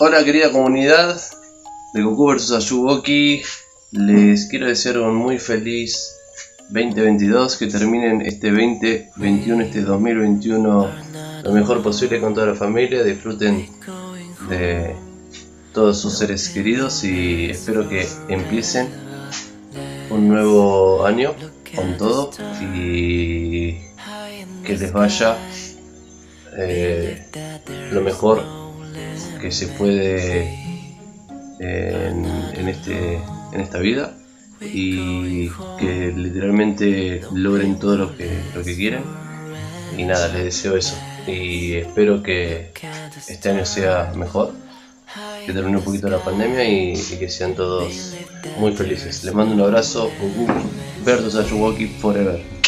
Hola querida comunidad de Goku vs Ayuwoki, les quiero desear un muy feliz 2022, que terminen este 2021, este 2021 lo mejor posible con toda la familia, disfruten de todos sus seres queridos y espero que empiecen un nuevo año con todo y que les vaya eh, lo mejor que se puede en, este, en esta vida y que literalmente logren todo lo que, lo que quieran. Y nada, les deseo eso. Y espero que este año sea mejor, que termine un poquito la pandemia y, y que sean todos muy felices. Les mando un abrazo, Bertos Ayuwoki Forever.